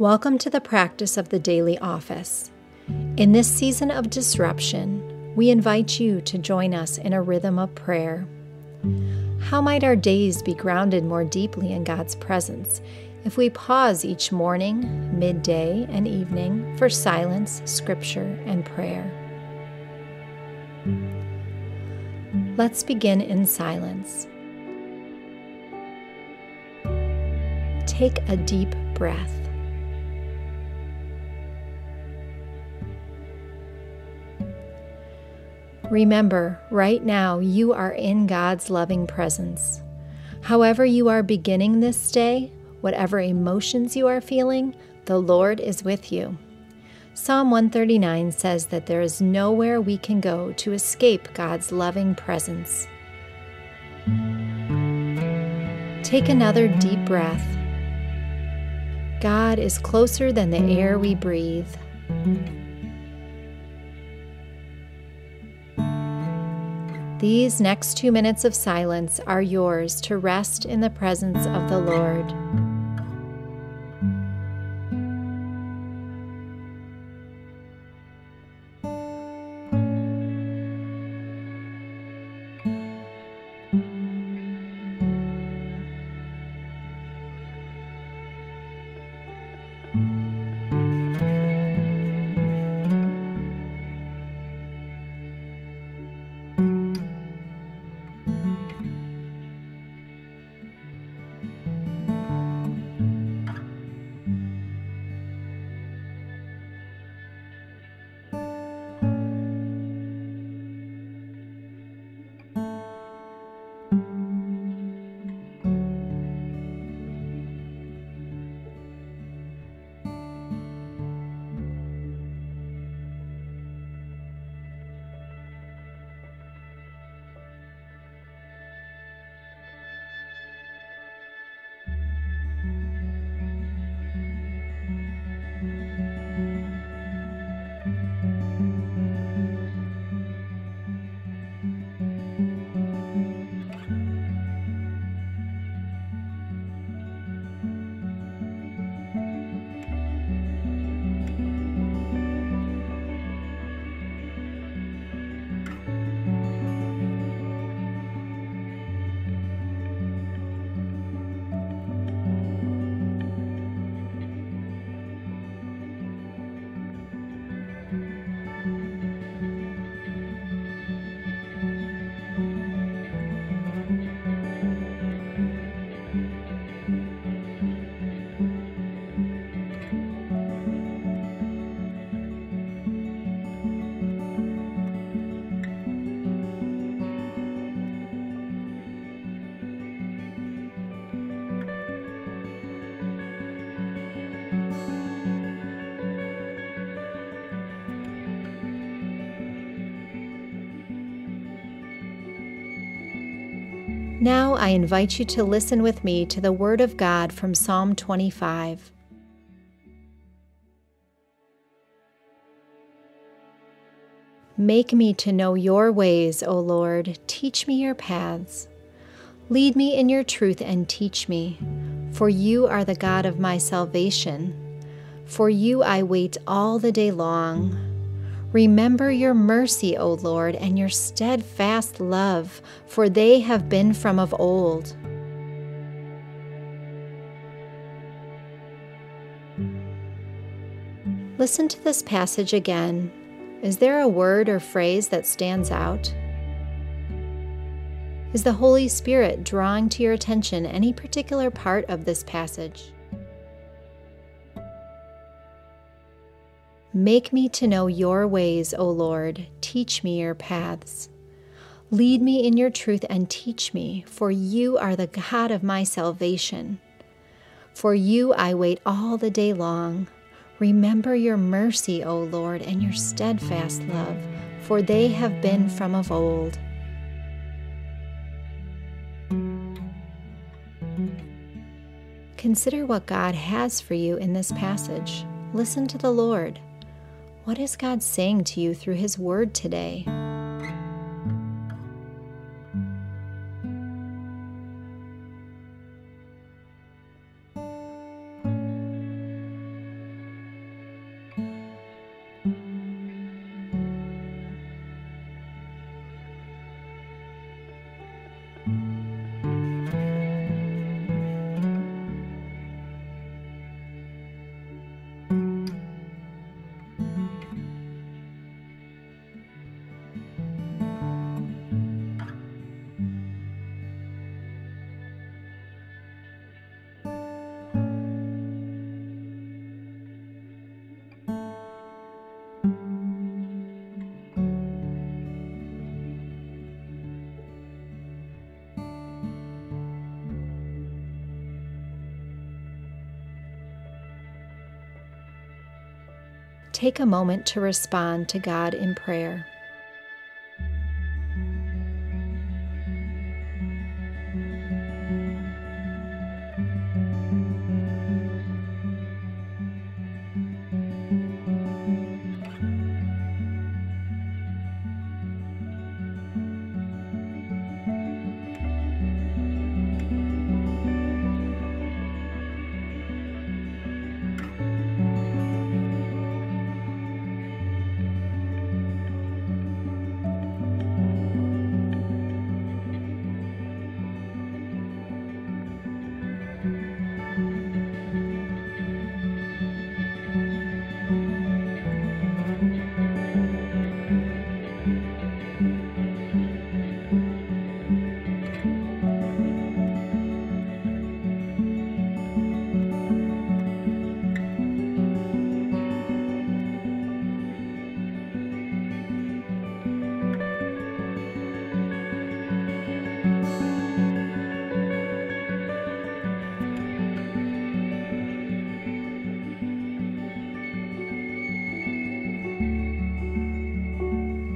Welcome to the practice of the daily office. In this season of disruption, we invite you to join us in a rhythm of prayer. How might our days be grounded more deeply in God's presence if we pause each morning, midday, and evening for silence, scripture, and prayer? Let's begin in silence. Take a deep breath. Remember, right now you are in God's loving presence. However, you are beginning this day, whatever emotions you are feeling, the Lord is with you. Psalm 139 says that there is nowhere we can go to escape God's loving presence. Take another deep breath. God is closer than the air we breathe. These next two minutes of silence are yours to rest in the presence of the Lord. Now I invite you to listen with me to the Word of God from Psalm 25. Make me to know your ways, O Lord. Teach me your paths. Lead me in your truth and teach me, for you are the God of my salvation. For you I wait all the day long. Remember your mercy, O Lord, and your steadfast love, for they have been from of old. Listen to this passage again. Is there a word or phrase that stands out? Is the Holy Spirit drawing to your attention any particular part of this passage? Make me to know your ways, O Lord. Teach me your paths. Lead me in your truth and teach me, for you are the God of my salvation. For you I wait all the day long. Remember your mercy, O Lord, and your steadfast love, for they have been from of old. Consider what God has for you in this passage. Listen to the Lord. What is God saying to you through His Word today? Take a moment to respond to God in prayer.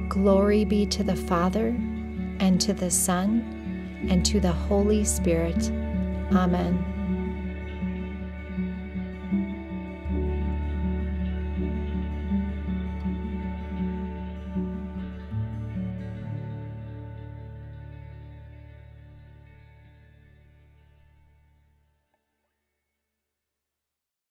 Glory be to the Father, and to the Son, and to the Holy Spirit. Amen.